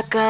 rasakan